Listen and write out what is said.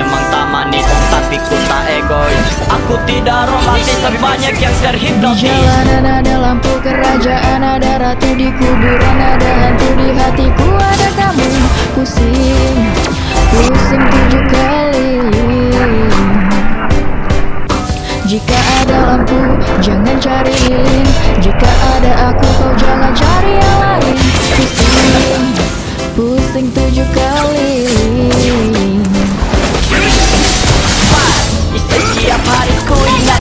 memang tak manis Tapi ku tak egois. Aku tidak romantis Tapi banyak yang terhipnotis. Di jalanan ada lampu kerajaan Ada ratu di kuburan Ada hantu di hatiku Ada kamu. Pusing Pusing tujuh kali. Jika ada lampu Jangan cari. Lilin Jika ada aku Kau jangan cari yang lain. Pusing Pusing tujuh kali.